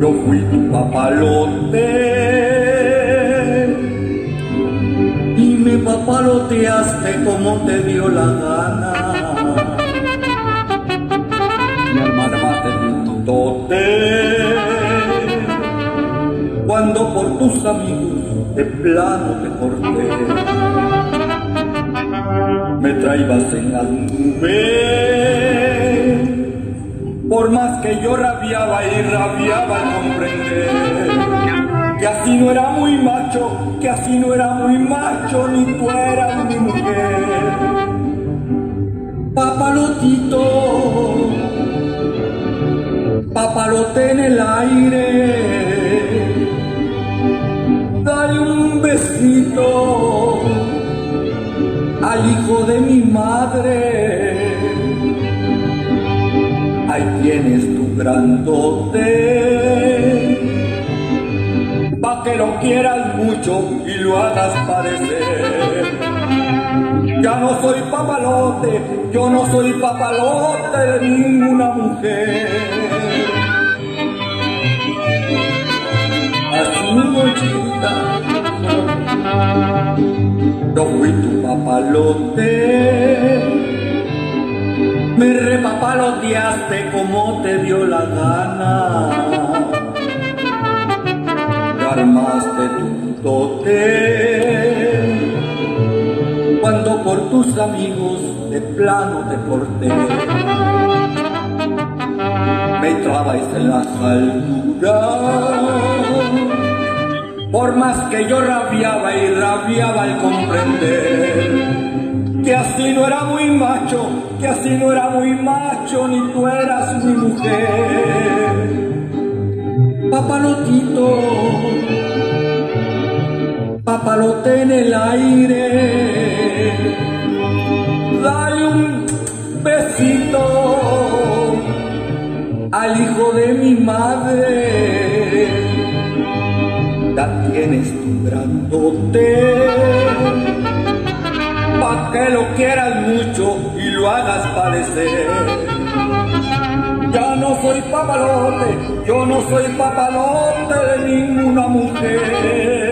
Yo fui tu papalote y me papaloteaste como te dio la gana. Mi hermana más cuando por tus amigos de plano te corté. Me traibas en las nubes, por más que yo rabiaba y rabiaba al comprender que así no era muy macho, que así no era muy macho, ni tú eras mi mujer. Papalotito, hijo de mi madre. Ahí tienes tu grandote, pa' que lo quieras mucho y lo hagas padecer. Ya no soy papalote, yo no soy papalote de ninguna mujer. Así mochita, yo fui tu Me repapaloteaste como te dio la gana. Te armaste tu tote cuando por tus amigos de plano te corté. Me trabais en las alturas, por más que yo rabiaba y rabiaba al comprender que así no era muy macho, que así no era muy macho, ni tú eras mi mujer. Papalotito, papalote en el aire, dale un besito al hijo de mi madre. Tienes tu grandote pa' que lo quieras mucho y lo hagas padecer. Ya no soy papalote, yo no soy papalote de ninguna mujer.